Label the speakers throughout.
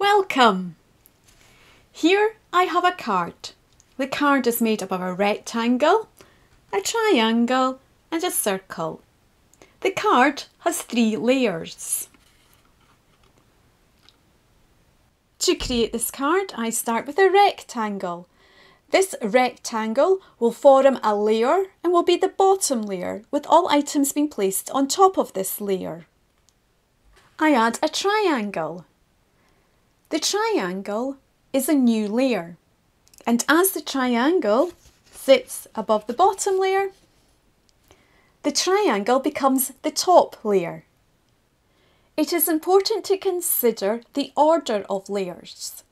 Speaker 1: Welcome! Here I have a card. The card is made up of a rectangle, a triangle and a circle. The card has three layers. To create this card I start with a rectangle. This rectangle will form a layer and will be the bottom layer with all items being placed on top of this layer. I add a triangle. The triangle is a new layer and as the triangle sits above the bottom layer, the triangle becomes the top layer. It is important to consider the order of layers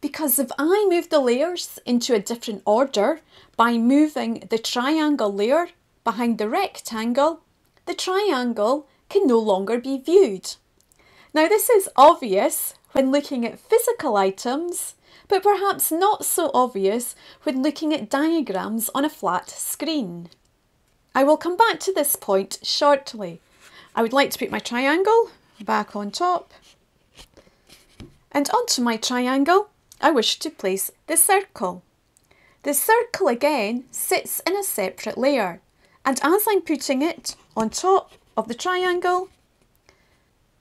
Speaker 1: because if I move the layers into a different order by moving the triangle layer behind the rectangle, the triangle can no longer be viewed. Now this is obvious when looking at physical items, but perhaps not so obvious when looking at diagrams on a flat screen. I will come back to this point shortly. I would like to put my triangle back on top. And onto my triangle, I wish to place the circle. The circle again sits in a separate layer. And as I'm putting it on top of the triangle,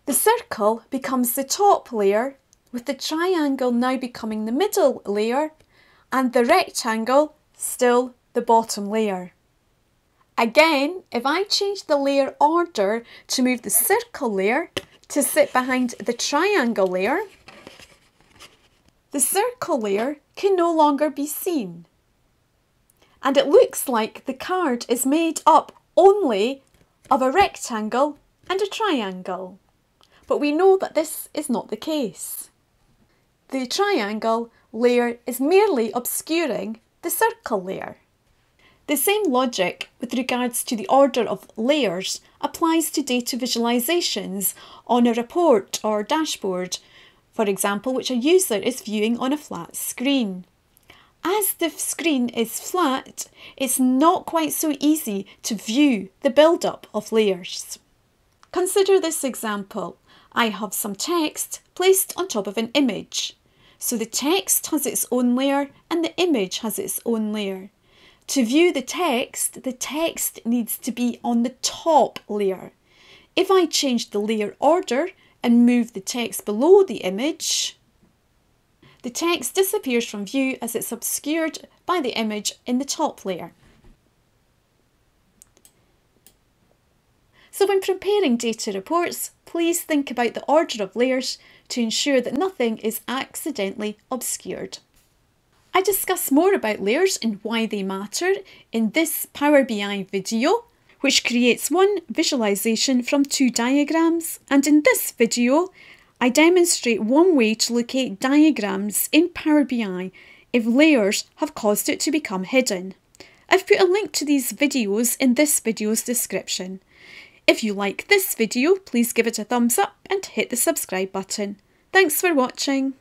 Speaker 1: the circle becomes the top layer with the triangle now becoming the middle layer and the rectangle still the bottom layer. Again, if I change the layer order to move the circle layer to sit behind the triangle layer, the circle layer can no longer be seen. And it looks like the card is made up only of a rectangle and a triangle but we know that this is not the case. The triangle layer is merely obscuring the circle layer. The same logic with regards to the order of layers applies to data visualizations on a report or dashboard, for example, which a user is viewing on a flat screen. As the screen is flat, it's not quite so easy to view the build-up of layers. Consider this example. I have some text placed on top of an image. So the text has its own layer and the image has its own layer. To view the text, the text needs to be on the top layer. If I change the layer order and move the text below the image, the text disappears from view as it's obscured by the image in the top layer. So when preparing data reports, please think about the order of layers to ensure that nothing is accidentally obscured. I discuss more about layers and why they matter in this Power BI video, which creates one visualization from two diagrams. And in this video, I demonstrate one way to locate diagrams in Power BI if layers have caused it to become hidden. I've put a link to these videos in this video's description. If you like this video, please give it a thumbs up and hit the subscribe button. Thanks for watching.